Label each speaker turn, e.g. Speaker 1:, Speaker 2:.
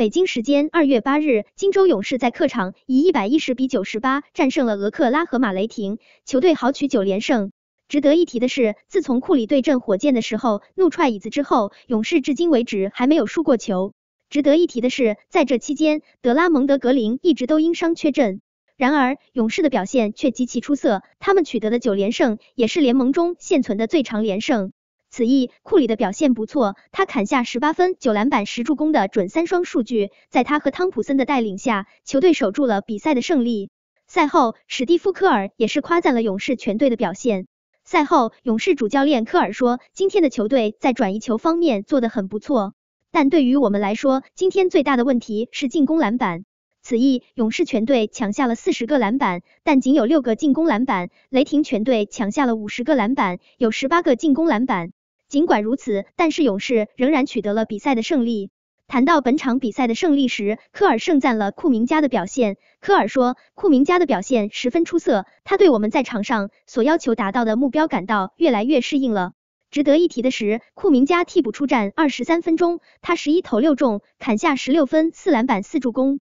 Speaker 1: 北京时间二月八日，金州勇士在客场以一百一十比九十八战胜了俄克拉荷马雷霆，球队豪取九连胜。值得一提的是，自从库里对阵火箭的时候怒踹椅子之后，勇士至今为止还没有输过球。值得一提的是，在这期间，德拉蒙德格林一直都因伤缺阵。然而，勇士的表现却极其出色，他们取得的九连胜也是联盟中现存的最长连胜。此役，库里的表现不错，他砍下十八分、九篮板、十助攻的准三双数据。在他和汤普森的带领下，球队守住了比赛的胜利。赛后，史蒂夫·科尔也是夸赞了勇士全队的表现。赛后，勇士主教练科尔说：“今天的球队在转移球方面做得很不错，但对于我们来说，今天最大的问题是进攻篮板。”此役，勇士全队抢下了四十个篮板，但仅有六个进攻篮板；雷霆全队抢下了五十个篮板，有十八个进攻篮板。尽管如此，但是勇士仍然取得了比赛的胜利。谈到本场比赛的胜利时，科尔盛赞了库明加的表现。科尔说，库明加的表现十分出色，他对我们在场上所要求达到的目标感到越来越适应了。值得一提的是，库明加替补出战二十三分钟，他十一投六中，砍下十六分、四篮板、四助攻。